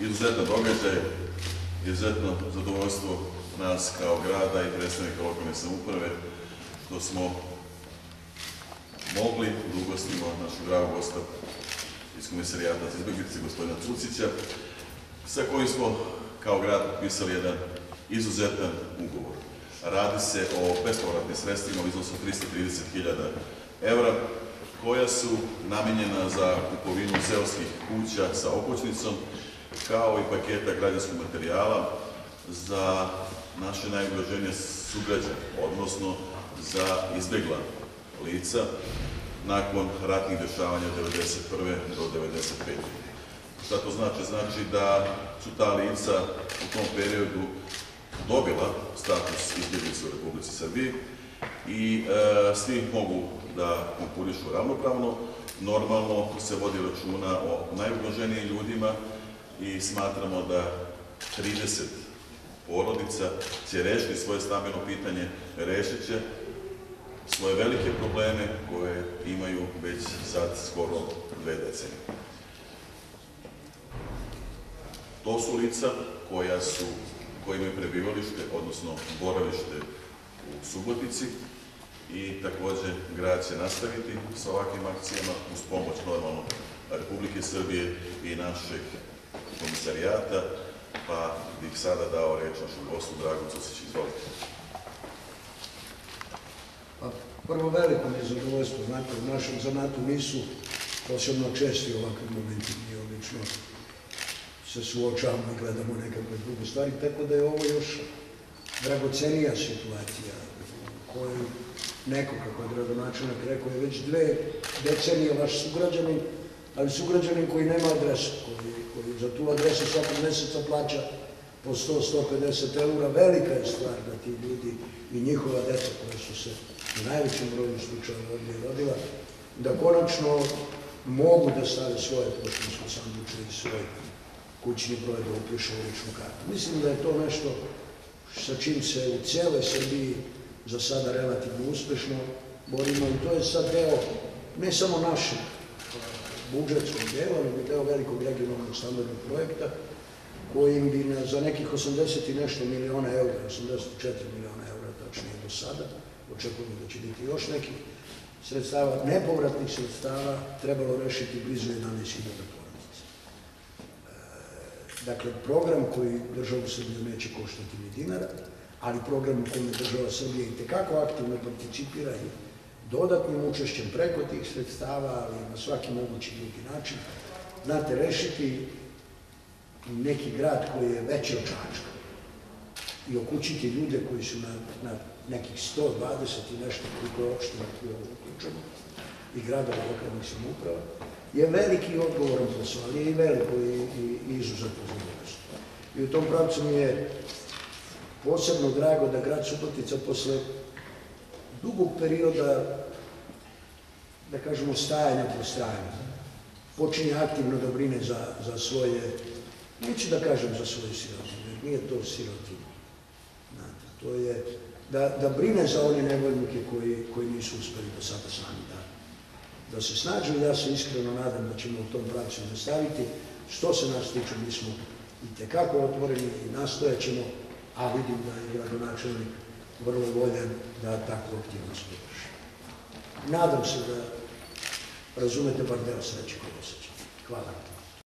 izuzetan događaj, izuzetno zadovoljstvo nas kao grada i predstavnika lokalne samouprave što smo mogli da ugostimo našeg dragog gosta iz komisarijata za izbjeglice, gospodina Cucića, sa kojim smo kao grad potpisali jedan izuzetan ugovor. Radi se o bespovratnim sredstvima u iznosu 330.000 evra, koja su namenjena za kupovinu seoskih kuća sa okućnicom, kao i paketa građanskog materijala za naše najugroženije sugrađane, odnosno za izbegla lica nakon ratnih dešavanja 1991. do 1995. Šta to znači? Znači da su ta lica u tom periodu dobila status izbjeglica u Republici Srbiji i e, svi mogu da konkurišu ravnopravno. Normalno se vodi računa o najugroženijim ljudima i smatramo da 30 porodica će rešiti svoje stambeno pitanje, rešit će svoje velike probleme koje imaju već sad skoro dve decenije. To su lica koja su, koji imaju prebivalište, odnosno boravište u Subotici i takođe grad će nastaviti sa ovakvim akcijama uz pomoć normalno Republike Srbije i našeg komisarijata, pa bih sada dao reč našem gostu Dragu Cusić, izvolite. Pa, prvo veliko mi je zadovoljstvo, znate, u našem zanatu nisu posebno česti ovakvi momenti, mi obično se suočavamo i gledamo nekakve druge stvari, tako da je ovo još dragocenija situacija u kojoj neko, kako je gradonačelnik rekao, je već dve decenije vaš sugrađanin, ali sugrađanin koji nema adresu, koji, koji za tu adresu svakog meseca plaća po 100-150 eura, velika je stvar da ti ljudi i njihova deca koja su se u najvećem broju slučajeva ovdje rodila, da konačno mogu da stave svoje poštansko sanduče i svoj kućni broj da upiše u ličnu kartu. Mislim da je to nešto sa čim se u cijeloj Srbiji za sada relativno uspešno borimo i to je sad deo ne samo našeg budžetskog dela, nego deo velikog regionalnog standardnog projekta kojim bi na, za nekih 80 i nešto miliona eura, 84 miliona eura tačnije do sada, očekujemo da će biti još nekih sredstava, nepovratnih sredstava, trebalo rešiti blizu 11.000 porodica. Dakle, program koji državu Srbiju neće koštati ni dinara, ali program u kome država Srbije i tekako aktivno participira i dodatnim učešćem preko tih sredstava, ali na svaki mogući drugi način, znate, rešiti neki grad koji je veći od Čačka i okućiti ljude koji su na, na nekih 120 i nešto koliko opština je uključeno i gradova lokalnih samouprava, je veliki odgovoran posao, ali je i veliko i, i, i izuzetno zadovoljstvo. I u tom pravcu mi je posebno drago da grad Subotica posle dugog perioda, da kažemo, stajanja po strani, počinje aktivno da brine za, za svoje, neću da kažem za svoje sirotine, jer nije to sirotina. Znate, to je da, da brine za one nevoljnike koji, koji nisu uspeli do sada sami da, da se snađu. Ja se iskreno nadam da ćemo u tom pravcu nastaviti. Što se nas tiče, mi smo i tekako otvoreni i nastojat ćemo, a vidim da je gradonačelnik vrlo voljan da takvu aktivnost podrži. Nadam se da razumete bar deo sreće koje osjećam. Hvala.